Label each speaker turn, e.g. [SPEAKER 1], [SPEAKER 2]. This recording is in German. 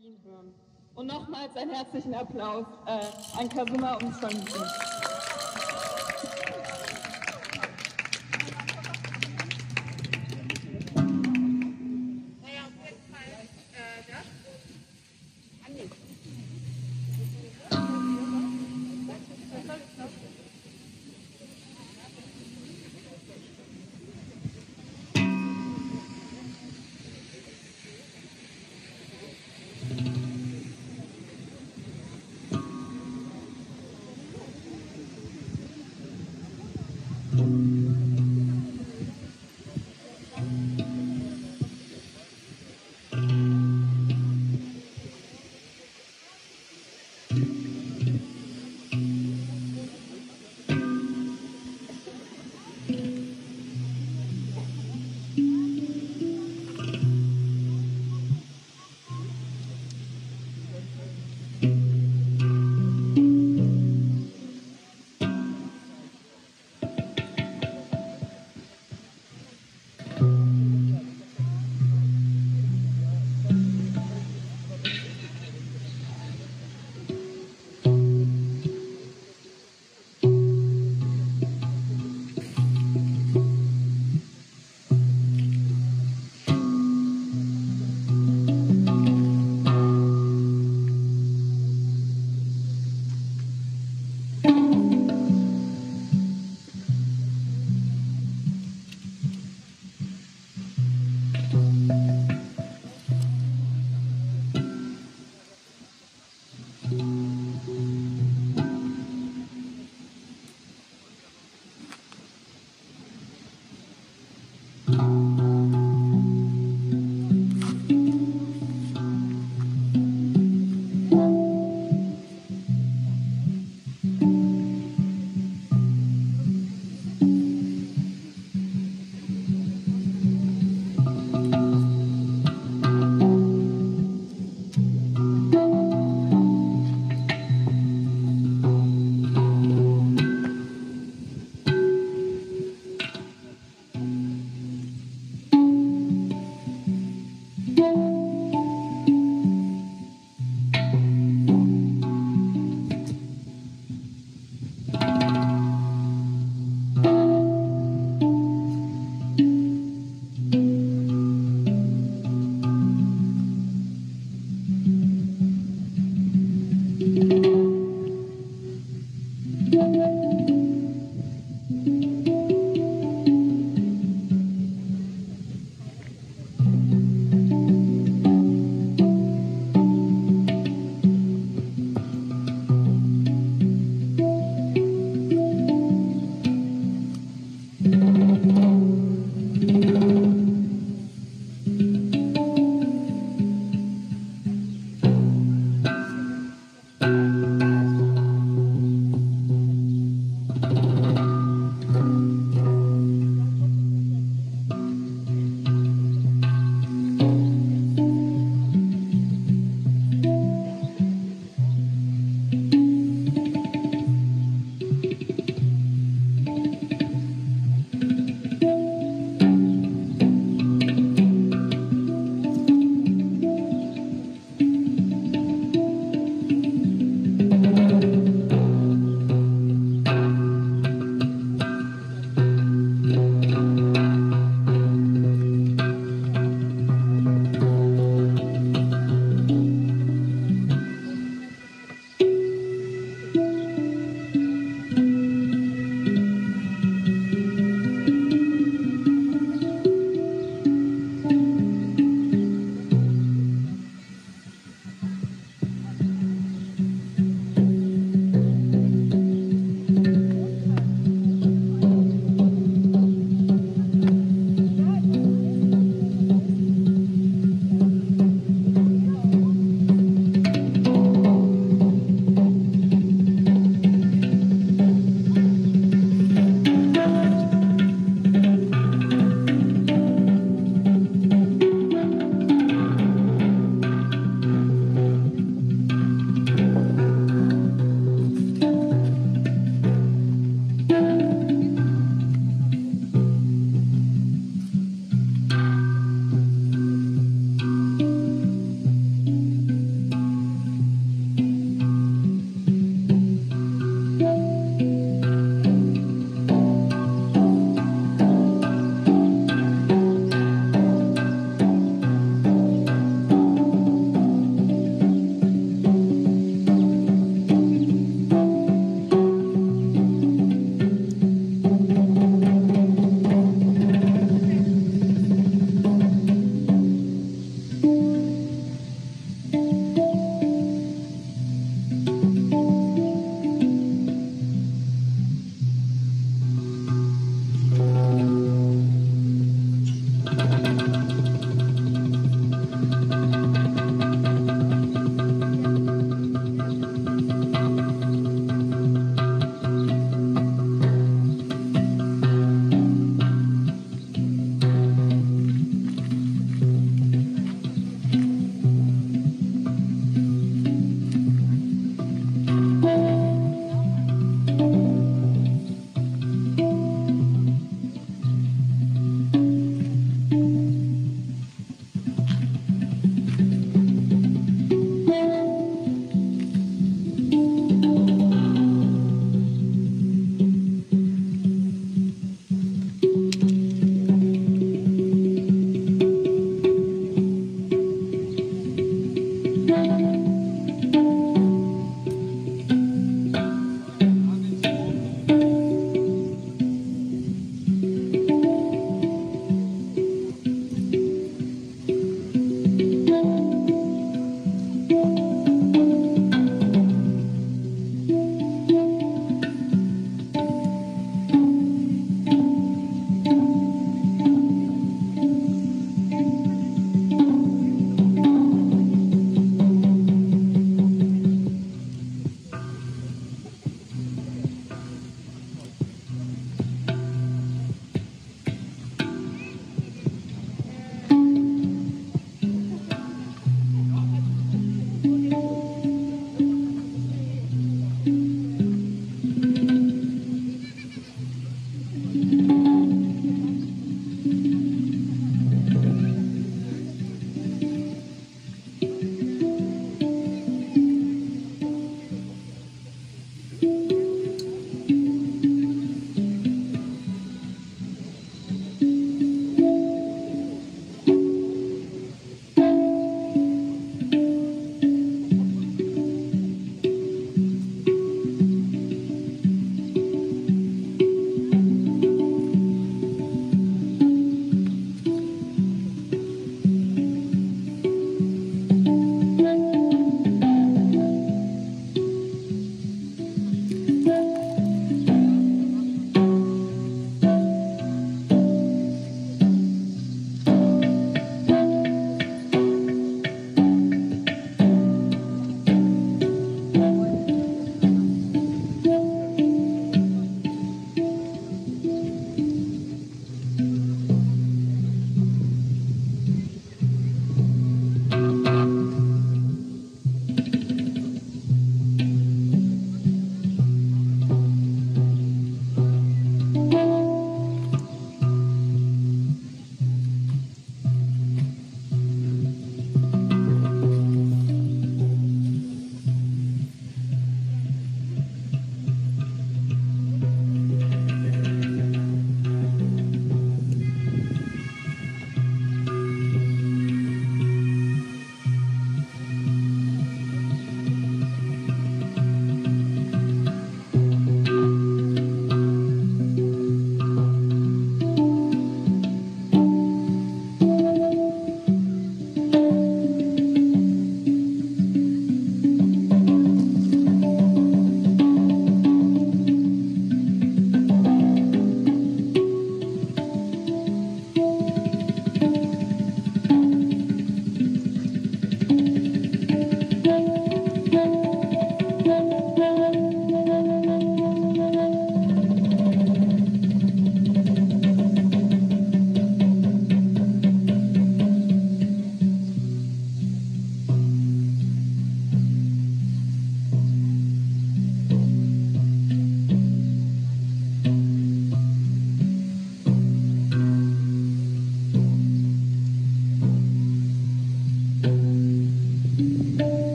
[SPEAKER 1] Berlin hören. Und nochmals einen herzlichen Applaus äh, an Kasuma und Sonny.